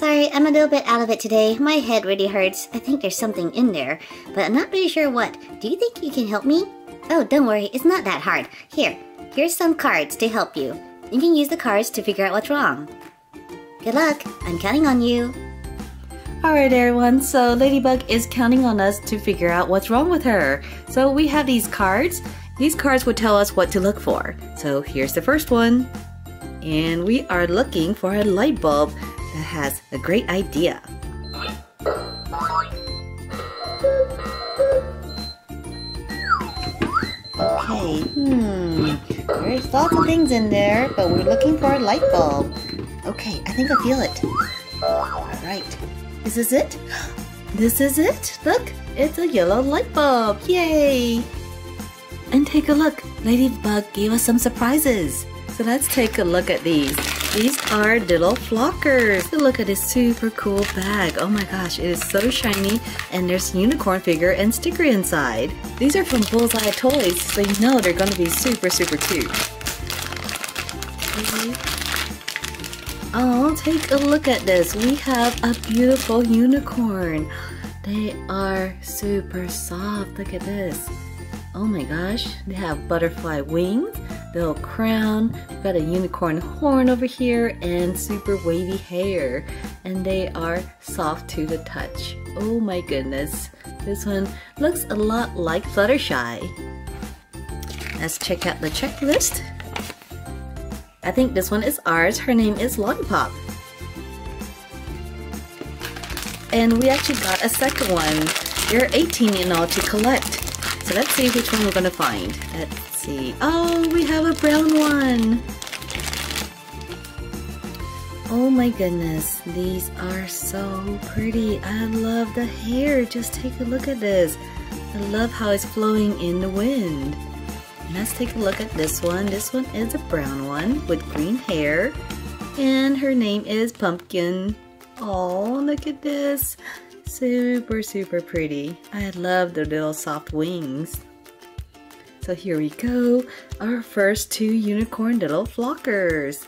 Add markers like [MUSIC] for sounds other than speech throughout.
Sorry, I'm a little bit out of it today. My head really hurts. I think there's something in there, but I'm not really sure what. Do you think you can help me? Oh, don't worry, it's not that hard. Here, here's some cards to help you. You can use the cards to figure out what's wrong. Good luck. I'm counting on you. Alright everyone, so Ladybug is counting on us to figure out what's wrong with her. So we have these cards. These cards will tell us what to look for. So here's the first one. And we are looking for a light bulb has a great idea. Okay, hmm, there's lots of things in there, but we're looking for a light bulb. Okay, I think I feel it. Alright, this is this it? [GASPS] This is it! Look, it's a yellow light bulb! Yay! And take a look, Ladybug gave us some surprises. So let's take a look at these. These are little flockers. Look at this super cool bag. Oh my gosh, it is so shiny and there's unicorn figure and sticker inside. These are from Bullseye Toys, so you know they're gonna be super, super cute. Oh, take a look at this. We have a beautiful unicorn. They are super soft. Look at this. Oh my gosh, they have butterfly wings little crown. We've got a unicorn horn over here and super wavy hair. And they are soft to the touch. Oh my goodness. This one looks a lot like Fluttershy. Let's check out the checklist. I think this one is ours. Her name is Lollipop. And we actually got a second one. There are 18 in all to collect. So let's see which one we're going to find. Let's see. Oh, we have a brown one. Oh my goodness, these are so pretty. I love the hair. Just take a look at this. I love how it's flowing in the wind. Let's take a look at this one. This one is a brown one with green hair. And her name is Pumpkin. Oh, look at this. Super, super pretty. I love the little soft wings. So here we go, our first two unicorn little flockers.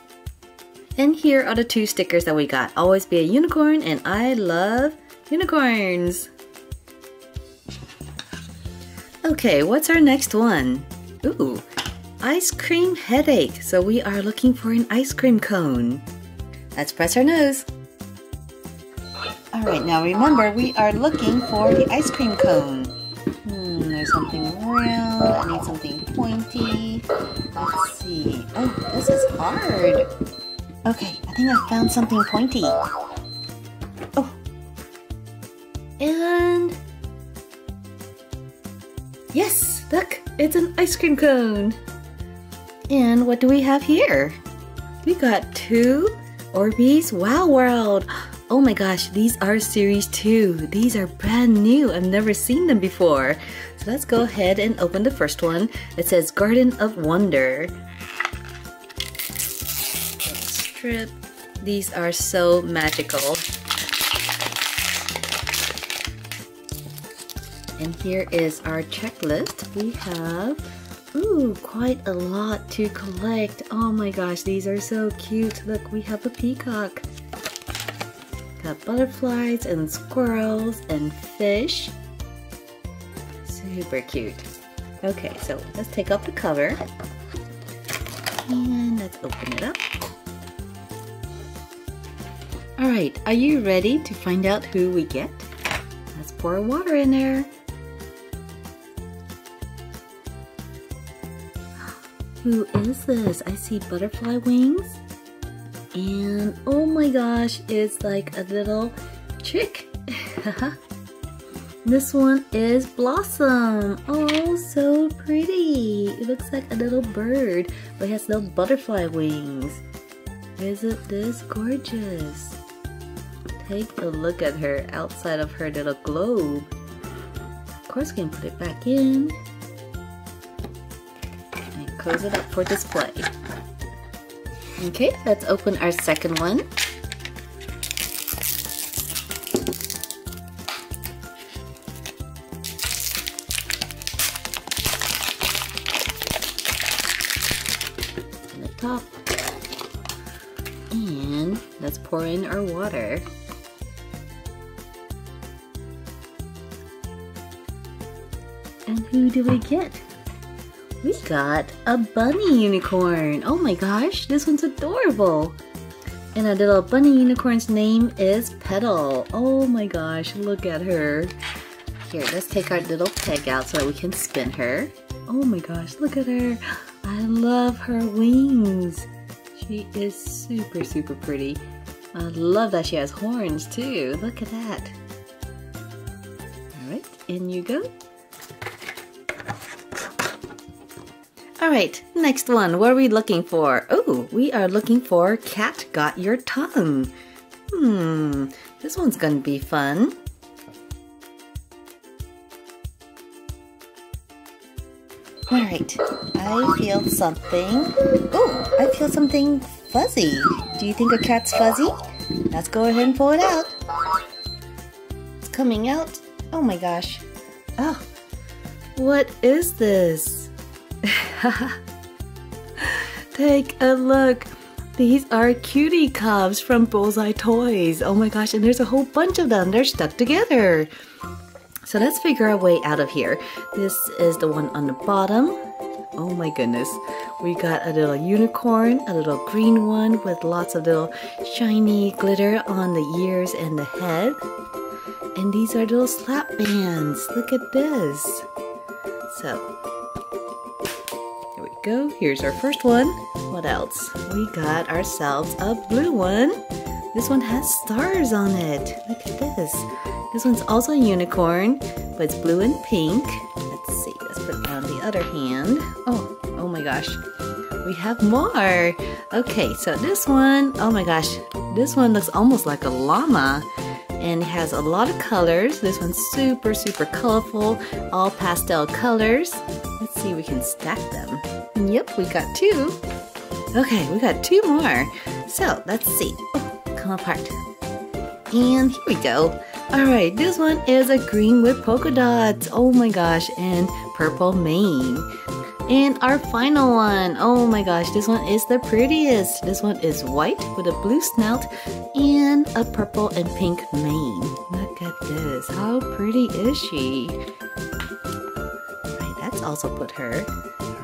And here are the two stickers that we got. Always be a unicorn and I love unicorns. Okay, what's our next one? Ooh, ice cream headache. So we are looking for an ice cream cone. Let's press our nose. Alright, now remember we are looking for the ice cream cone. Something round. I need something pointy. Let's see. Oh, this is hard. Okay, I think I found something pointy. Oh. And... Yes, look, it's an ice cream cone. And what do we have here? We got two Orbeez Wow World. Oh my gosh, these are series 2. These are brand new. I've never seen them before. So let's go ahead and open the first one. It says Garden of Wonder. Strip. These are so magical. And here is our checklist. We have Ooh, quite a lot to collect. Oh my gosh, these are so cute. Look, we have a peacock. Got butterflies and squirrels and fish. Super cute. Okay, so let's take off the cover. And let's open it up. Alright, are you ready to find out who we get? Let's pour water in there. [GASPS] Who is this? I see butterfly wings and oh my gosh, it's like a little chick. [LAUGHS] this one is Blossom. Oh, so pretty. It looks like a little bird, but it has little butterfly wings. Isn't this gorgeous? Take a look at her outside of her little globe. Of course, we can put it back in. And close it up for display. Okay, let's open our second one. On the top. And let's pour in our water. And who do we get? We got a bunny unicorn. Oh my gosh, this one's adorable. And our little bunny unicorn's name is Petal. Oh my gosh, look at her. Here, let's take our little peg out so that we can spin her. Oh my gosh, look at her. I love her wings. She is super, super pretty. I love that she has horns too. Look at that. Alright, in you go. Alright, next one. What are we looking for? Oh, we are looking for Cat Got Your Tongue. Hmm, this one's gonna be fun. Alright, I feel something. Oh, I feel something fuzzy. Do you think a cat's fuzzy? Let's go ahead and pull it out. It's coming out. Oh my gosh. Oh, what is this? [LAUGHS] Take a look. These are cutie cubs from Bullseye Toys. Oh my gosh, and there's a whole bunch of them. They're stuck together. So let's figure our way out of here. This is the one on the bottom. Oh my goodness. We got a little unicorn, a little green one with lots of little shiny glitter on the ears and the head. And these are little slap bands. Look at this. So go. Here's our first one. What else? We got ourselves a blue one. This one has stars on it. Look at this. This one's also a unicorn, but it's blue and pink. Let's see. Let's put it on the other hand. Oh, oh my gosh. We have more. Okay, so this one, oh my gosh. This one looks almost like a llama and it has a lot of colors. This one's super, super colorful, all pastel colors. Let's see if we can stack them. Yep, we got two. Okay, we got two more. So, let's see. Oh, come apart. And here we go. Alright, this one is a green with polka dots. Oh my gosh, and purple mane. And our final one, oh my gosh, this one is the prettiest. This one is white with a blue snout and a purple and pink mane. Look at this, how pretty is she? Right, that's also put her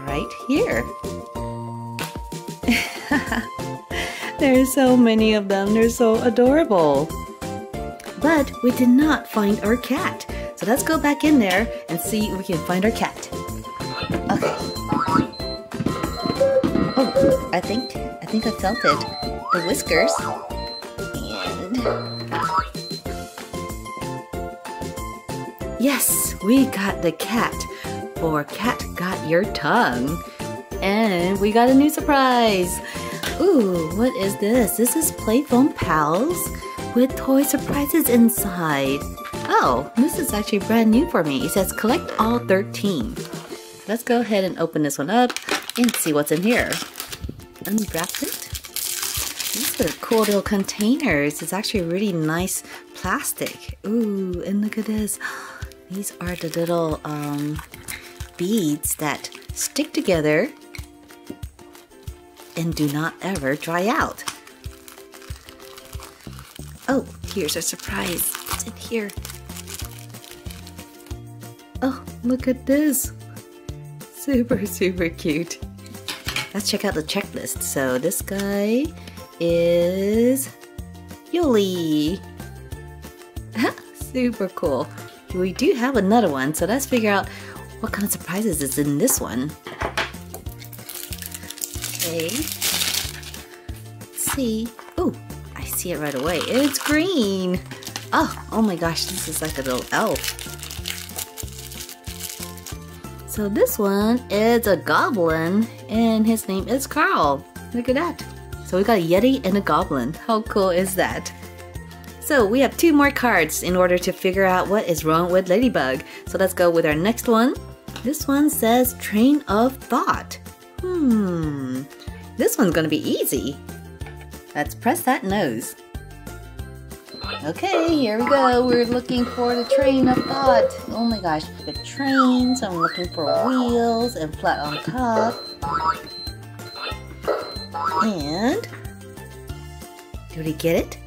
right here. [LAUGHS] There's so many of them, they're so adorable. But we did not find our cat. So let's go back in there and see if we can find our cat. Okay. Oh, I think I think I felt it. The whiskers. And Yes, we got the cat for Cat Got Your Tongue. And we got a new surprise. Ooh, what is this? This is Play Foam Pals with toy surprises inside. Oh, this is actually brand new for me. It says collect all 13. Let's go ahead and open this one up and see what's in here. Unwrap it. These are cool little containers. It's actually really nice plastic. Ooh, and look at this. [GASPS] These are the little um, beads that stick together and do not ever dry out. Oh, here's a surprise. It's in here. Oh, look at this. Super, super cute. Let's check out the checklist. So this guy is Yuli. [LAUGHS] super cool. We do have another one, so let's figure out what kind of surprises is in this one. Okay. Let's see. Oh, I see it right away. It's green. Oh, oh my gosh, this is like a little elf. So this one is a goblin and his name is Carl. Look at that. So we got a Yeti and a goblin. How cool is that? So we have two more cards in order to figure out what is wrong with Ladybug. So let's go with our next one. This one says train of thought. Hmm, this one's gonna be easy. Let's press that nose. Okay, here we go. We're looking for the train of thought. Oh my gosh, the trains. I'm looking for wheels and flat on top. And, did we get it?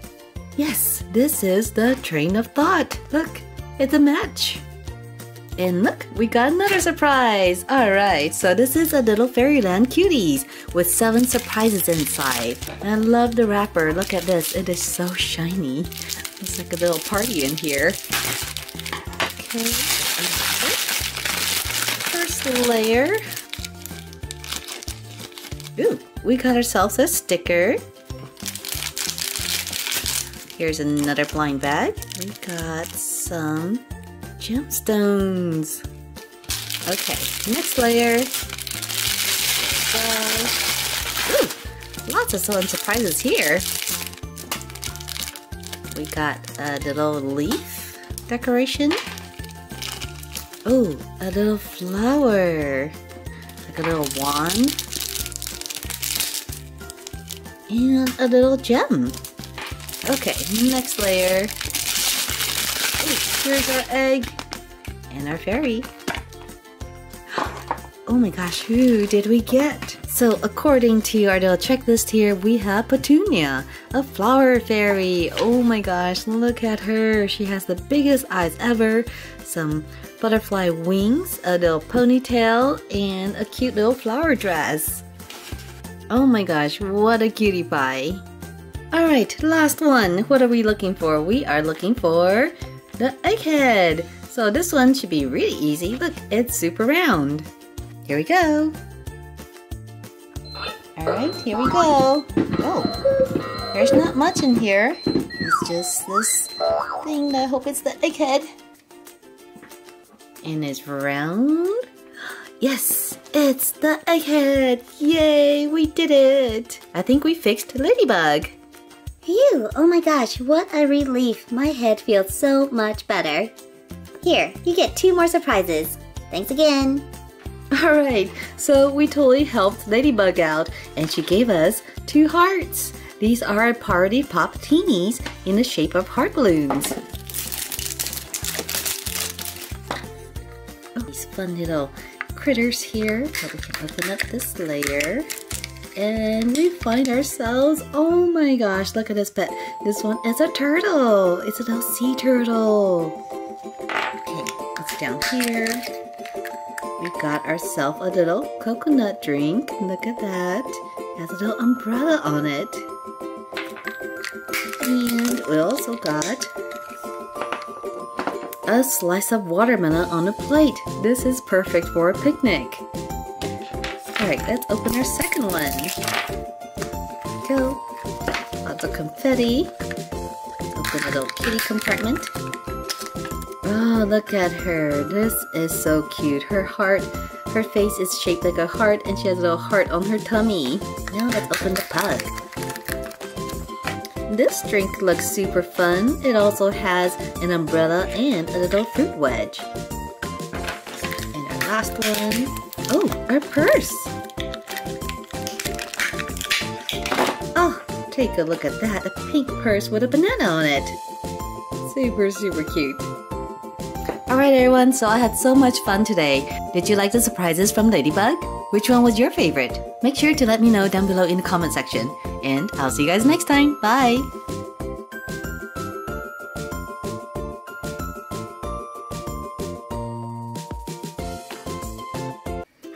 Yes, this is the train of thought. Look, it's a match. And look, we got another surprise! Alright, so this is a little Fairyland Cuties with seven surprises inside. I love the wrapper. Look at this. It is so shiny. It's like a little party in here. Okay. First layer. Ooh, we got ourselves a sticker. Here's another blind bag. We got some gemstones. Okay, next layer. Ooh, lots of fun surprises here. We got a little leaf decoration. Oh, a little flower. Like a little wand. And a little gem. Okay, next layer. Here's our egg and our fairy. Oh my gosh, who did we get? So according to our little checklist here, we have Petunia, a flower fairy. Oh my gosh, look at her. She has the biggest eyes ever, some butterfly wings, a little ponytail, and a cute little flower dress. Oh my gosh, what a cutie pie. Alright, last one. What are we looking for? We are looking for the egghead. So this one should be really easy. Look, it's super round. Here we go. Alright, here we go. Oh, there's not much in here. It's just this thing I hope it's the egghead. And it's round. [GASPS] Yes, it's the egghead. Yay, we did it. I think we fixed Ladybug. Phew, oh my gosh, what a relief. My head feels so much better. Here, you get two more surprises. Thanks again. Alright, so we totally helped Ladybug out and she gave us two hearts. These are Party Pop Teenies in the shape of heart balloons. Oh, these fun little critters here. So we can open up this layer. And we find ourselves, oh my gosh, look at this pet. This one is a turtle. It's a little sea turtle. Okay, it's down here. We got ourselves a little coconut drink. Look at that. It has a little umbrella on it. And we also got a slice of watermelon on a plate. This is perfect for a picnic. Let's open our second one. Go. Lots of confetti. Open a little kitty compartment. Oh, look at her. This is so cute. Her heart, her face is shaped like a heart and she has a little heart on her tummy. Now let's open the pug. This drink looks super fun. It also has an umbrella and a little fruit wedge. And our last one. Oh, our purse. Take a look at that. A pink purse with a banana on it. Super, super cute. Alright everyone, so I had so much fun today. Did you like the surprises from Ladybug? Which one was your favorite? Make sure to let me know down below in the comment section. And I'll see you guys next time. Bye!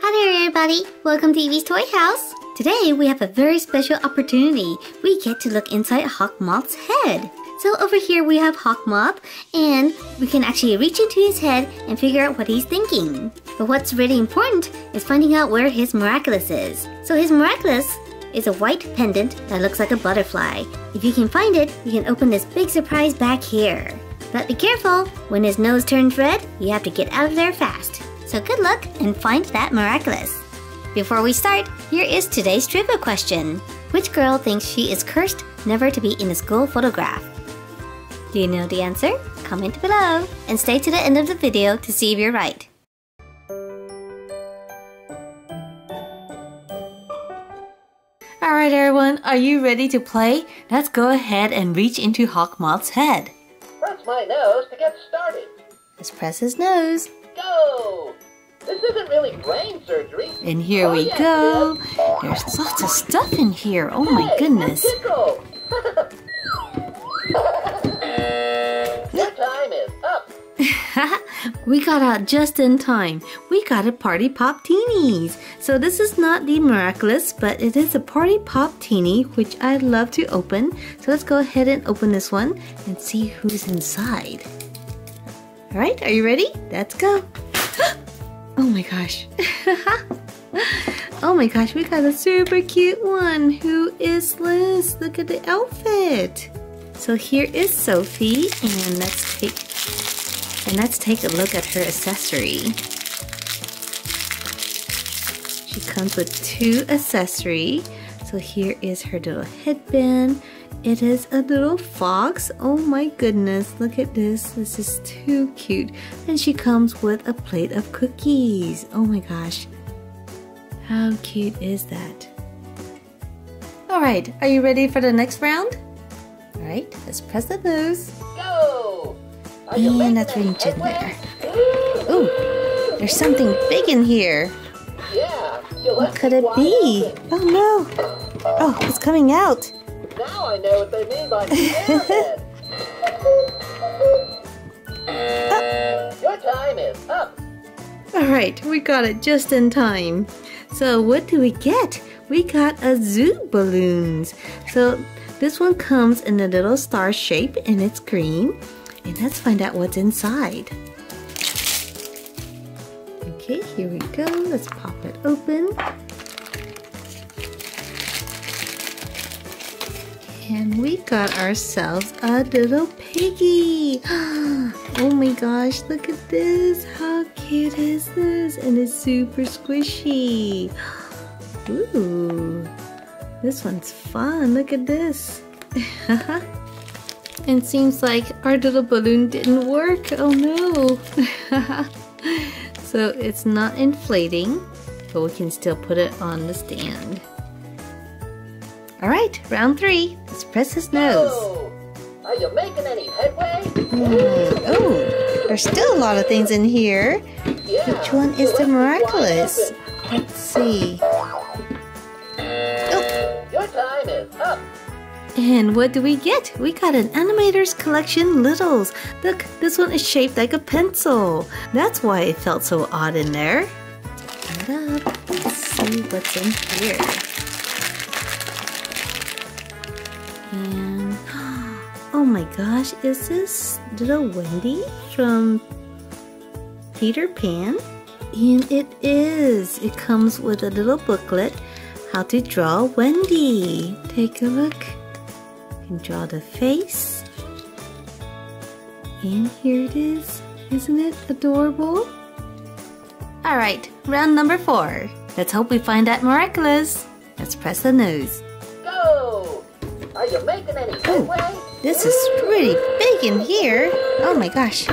Hi there everybody, welcome to Evie's Toy House. Today we have a very special opportunity. We get to look inside Hawk Moth's head. So over here we have Hawk Moth and we can actually reach into his head and figure out what he's thinking. But what's really important is finding out where his Miraculous is. So his Miraculous is a white pendant that looks like a butterfly. If you can find it, you can open this big surprise back here. But be careful, when his nose turns red, you have to get out of there fast. So good luck and find that Miraculous. Before we start, here is today's trivia question. Which girl thinks she is cursed never to be in a school photograph? Do you know the answer? Comment below and stay to the end of the video to see if you're right. Alright everyone, are you ready to play? Let's go ahead and reach into Hawk Moth's head. Press my nose to get started. Let's press his nose. Go! This isn't really brain surgery. And here Oh, we yes, go. There's lots of stuff in here. Oh my goodness. [LAUGHS] Your time is up. [LAUGHS] we got out just in time. We got a Party Pop Teenies. So this is not the Miraculous, but it is a Party Pop Teeny, which I'd love to open. So let's go ahead and open this one and see who's inside. All right, are you ready? Let's go. Oh my gosh. oh my gosh, we got a super cute one. Who is Liz? Look at the outfit. So here is Sophie, and let's take and let's take a look at her accessory. She comes with two accessory. So here is her little headband. It is a little fox. Oh my goodness, look at this. This is too cute. And she comes with a plate of cookies. Oh my gosh. How cute is that? Alright, are you ready for the next round? Alright, let's press the nose. Go! And making let's any reach in there. Ooh, there's something big in here. Yeah, What could it be? Oh no. Oh, it's coming out. I know what they mean by airhead. [LAUGHS] Uh, your time is up. Alright, we got it just in time. So what do we get? We got a zoo balloons. So this one comes in a little star shape and it's green. And let's find out what's inside. Okay, here we go. Let's pop it open. And we got ourselves a little piggy. [GASPS] Oh my gosh, look at this. How cute is this? And it's super squishy. [GASPS] Ooh, this one's fun. Look at this. [LAUGHS] and seems like our little balloon didn't work. Oh no. [LAUGHS] so it's not inflating, but we can still put it on the stand. All right, round three. Let's press his nose. Go! Are you making any headway? Mm, Oh, there's still a lot of things in here. Yeah. Which one is the left me wide miraculous? Let's see. Oh. Your time is up. And what do we get? We got an Animators Collection Littles. Look, this one is shaped like a pencil. That's why it felt so odd in there. Open it up. Let's see what's in here. My gosh, is this little Wendy from Peter Pan? And it is. It comes with a little booklet how to draw Wendy. Take a look. You can draw the face. And here it is. Isn't it adorable? Alright, round number four. Let's hope we find that miraculous. Let's press the nose. Go! Are you making any headway? Oh. This is pretty big in here. Oh my gosh.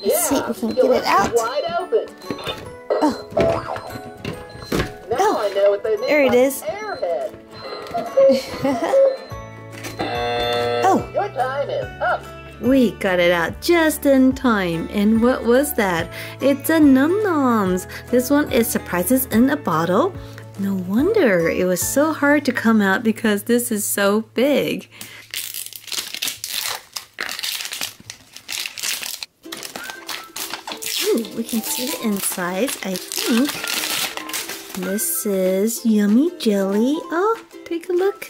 Yeah, see if we can get it out. Wide open. Oh, Now Oh, I know what they mean there it is. [LAUGHS] oh, Your time is up. we got it out just in time. And what was that? It's a Num Noms. This one is surprises in a bottle. No wonder it was so hard to come out because this is so big. Ooh, we can see the insides, I think. This is yummy jelly. Oh, take a look.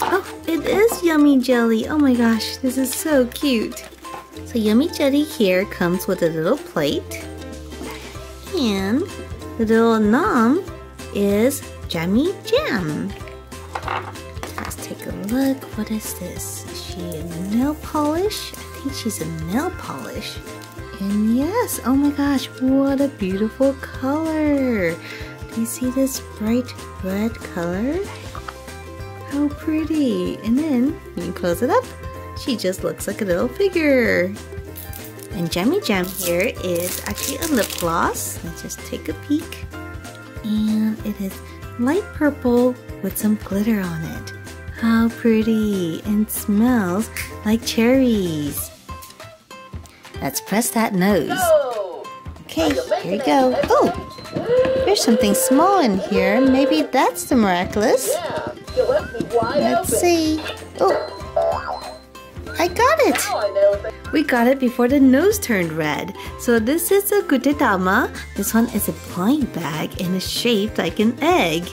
Oh, it is yummy jelly. Oh my gosh, this is so cute. So yummy jelly here comes with a little plate. And the little nom is jammy jam. Let's take a look. What is this? Is she a nail polish? Think she's a nail polish. And yes, oh my gosh, what a beautiful color. Do you see this bright red color? How pretty. And then when you close it up, she just looks like a little figure. And Jammy Jam here is actually a lip gloss. Let's just take a peek. And it is light purple with some glitter on it. How pretty and smells like cherries. Let's press that nose. Okay, here we go. Oh, there's something small in here. Maybe that's the miraculous. Yeah, you left me wide Let's see. Oh, I got it! Now I know that We got it before the nose turned red. So this is a Gudetama. This one is a blind bag and it's shaped like an egg.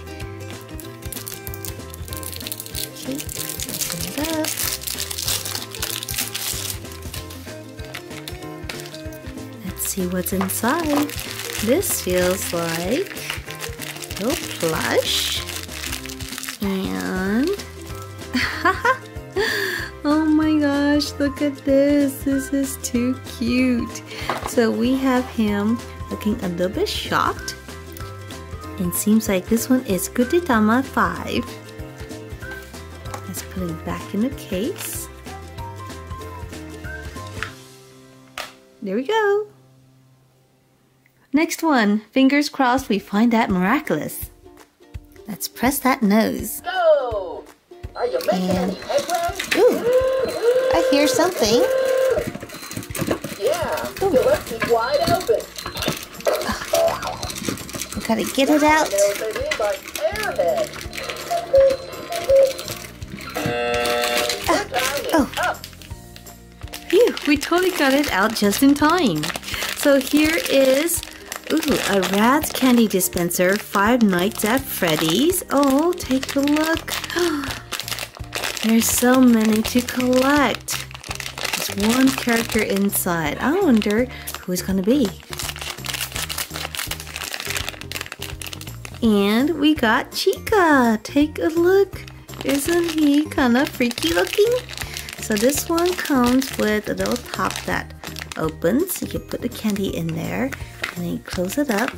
See what's inside. This feels like a little plush. And [LAUGHS] oh my gosh, look at this. This is too cute. So we have him looking a little bit shocked. And seems like this one is Gudetama 5. Let's put it back in the case. There we go. Next one. Fingers crossed we find that miraculous. Let's press that nose. go. Are you making any headway? Ooh, I hear something. Yeah, you left me wide open. We gotta get it out. I know what they mean by airhead. Your time is oh. Phew, we totally got it out just in time. So here is ooh, a Radz candy dispenser, Five Nights at Freddy's. Oh, take a look. [GASPS] There's so many to collect. There's one character inside. I wonder who it's gonna be. And we got Chica. Take a look. Isn't he kind of freaky looking? So this one comes with a little top that opens. You can put the candy in there and then you close it up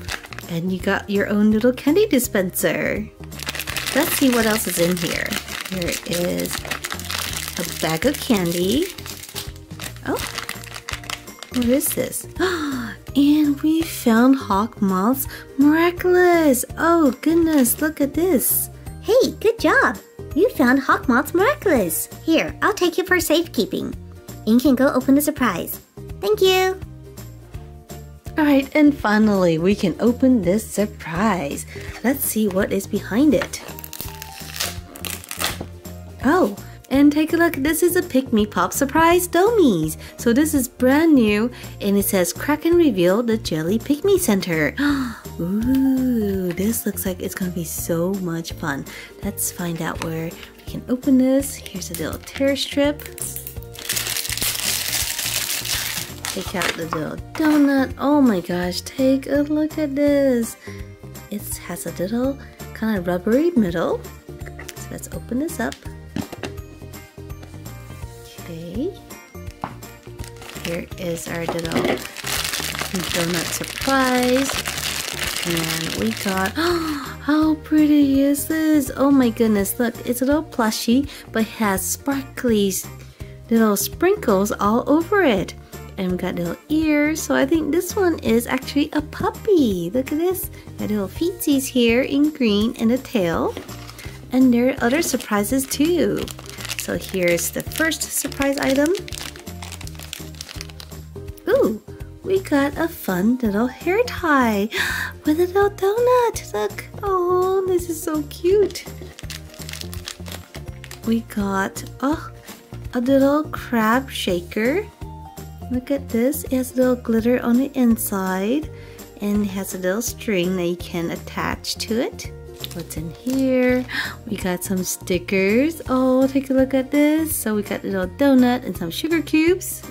and you got your own little candy dispenser. Let's see what else is in here. Here is a bag of candy. Oh, what is this? [GASPS] And we found Hawk Moth's Miraculous. Oh goodness, look at this. Hey, good job. You found Hawkmoth's Miraculous. Here, I'll take it for safekeeping. You can go open the surprise. Thank you. Alright, and finally we can open this surprise. Let's see what is behind it. Oh, and take a look, this is a Pikmi Pop Surprise Doughmis. So this is brand new and it says Crack and Reveal the Jelly Pikmi Center. [GASPS] Ooh, this looks like it's gonna be so much fun. Let's find out where we can open this. Here's a little tear strip. Take out the little donut. Oh my gosh, take a look at this. It has a little kind of rubbery middle. So let's open this up. Okay. Here is our little donut surprise. And we got, oh, [GASPS] how pretty is this? Oh my goodness, look, it's a little plushy, but has sparkly little sprinkles all over it. And we got little ears, so I think this one is actually a puppy. Look at this, got little feetsies here in green and a tail. And there are other surprises too. So here's the first surprise item. Ooh, we got a fun little hair tie [GASPS] with a little donut. Look, oh, this is so cute. We got oh, a little crab shaker. Look at this, it has a little glitter on the inside and it has a little string that you can attach to it. What's in here? We got some stickers. Oh, take a look at this. So we got a little donut and some sugar cubes.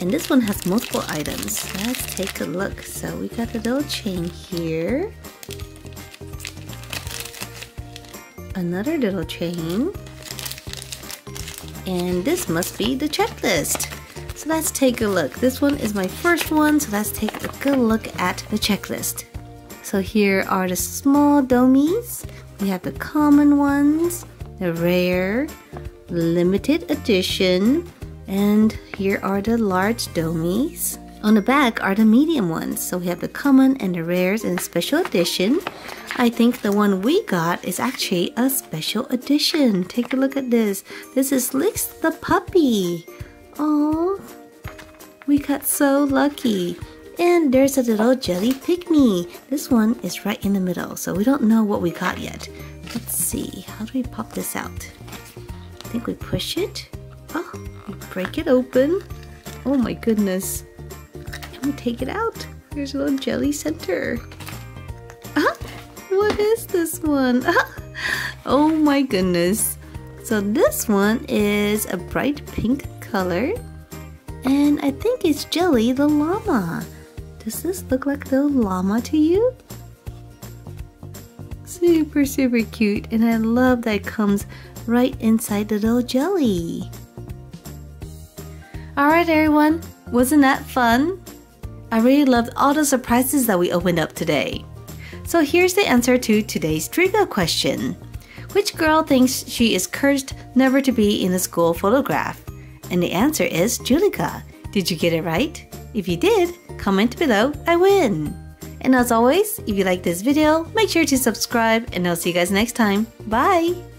And this one has multiple items. Let's take a look. So we got a little chain here. Another little chain. And this must be the checklist. So let's take a look. This one is my first one, so let's take a good look at the checklist. So here are the small Doughmis. We have the common ones, the rare, limited edition, and here are the large Doughmis. On the back are the medium ones. So we have the common and the rares in special edition. I think the one we got is actually a special edition. Take a look at this. This is Licks the puppy. Oh, we got so lucky. And there's a little jelly Pikmi. This one is right in the middle, so we don't know what we got yet. Let's see, how do we pop this out? I think we push it. Oh, you break it open. Oh my goodness. And we take it out. There's a little jelly center. Uh, what is this one? [LAUGHS] oh my goodness. So this one is a bright pink color. And I think it's Jelly the llama. Does this look like the llama to you? Super, super cute. And I love that it comes right inside the little jelly. Alright everyone, wasn't that fun? I really loved all the surprises that we opened up today. So here's the answer to today's trivia question. Which girl thinks she is cursed never to be in a school photograph? And the answer is Juleka. Did you get it right? If you did, comment below, I win! And as always, if you like this video, make sure to subscribe and I'll see you guys next time. Bye!